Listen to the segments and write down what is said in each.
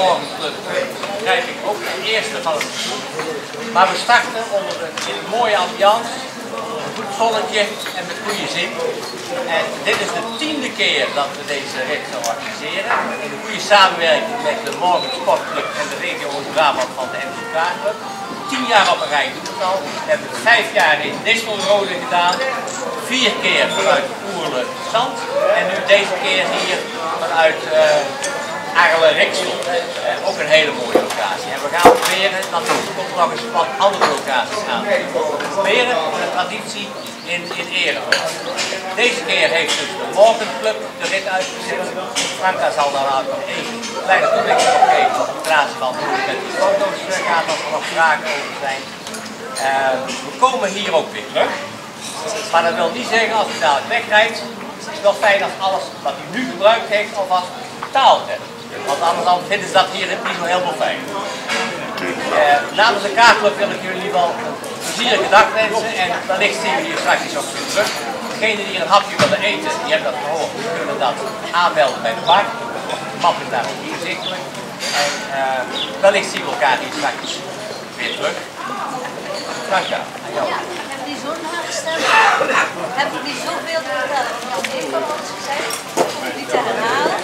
morgenclub begrijp ik ook de eerste van het. Maar we starten onder een, mooie ambiance, een goed zonnetje en met goede zin. En dit is de tiende keer dat we deze rit organiseren. In een goede samenwerking met de Morgen Sportclub en de regio Oost-Brabant van de MCK Club. Tien jaar op een rij doen we het al. We hebben het vijf jaar in Nistelrode gedaan. Vier keer vanuit En nu deze keer hier vanuit uh, Arle Riksel. Uh, ook een hele mooie locatie. En we gaan proberen dat we toekomst nog eens wat andere locaties gaan. We proberen de traditie in, in ere Deze keer heeft dus de Morgenclub de rit uitgezet. Franka zal daar een kleine toelichting op geven op plaats van hoe het met die foto's gaat als er nog vragen over zijn. Uh, we komen hier ook weer terug. Maar dat wil niet zeggen als u dadelijk wegrijdt, het is wel fijn als alles wat u nu gebruikt heeft alvast betaald hebt. Want anders dan vinden ze dat hier niet zo helemaal fijn. Uh, namens de kaartclub wil ik jullie geval een plezierige dag wensen en wellicht zien we hier straks ook weer terug. Degenen die een hapje willen eten, die hebben dat gehoord, kunnen dat aanmelden bij de. De map is daar ook inzichtelijk. En uh, wellicht zien we elkaar hier straks weer terug. Franka, aan hebben die zoveel te vertellen. Jan heeft al ons gezegd, niet te herhalen.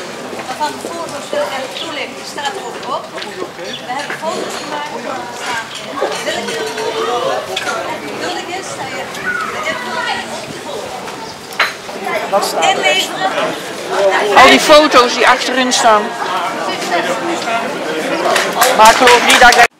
Maar van de foto's wil ik even toelichten, die staat er ook op. We hebben foto's gemaakt, er staan in welke en de bedoeling is dat je de invulling op de foto inleveren. Al die foto's die achterin staan. Maar ik geloof niet dat ik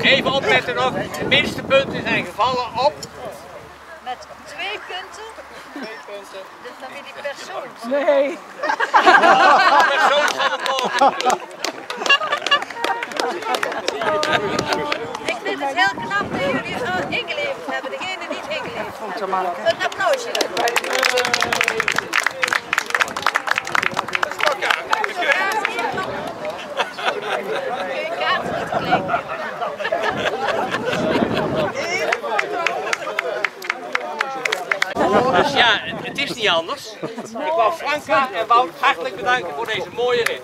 Even opletten nog. De minste punten zijn gevallen op. met twee punten. De familie persoon. Persoon van het boven. Ik vind het heel knap dat jullie zo ingeleverd hebben. Degene die niet ingeleverd hebben. Een applausje. Je Dus ja, het, het is niet anders. Ik wou Franka en Wout hartelijk bedanken voor deze mooie rit.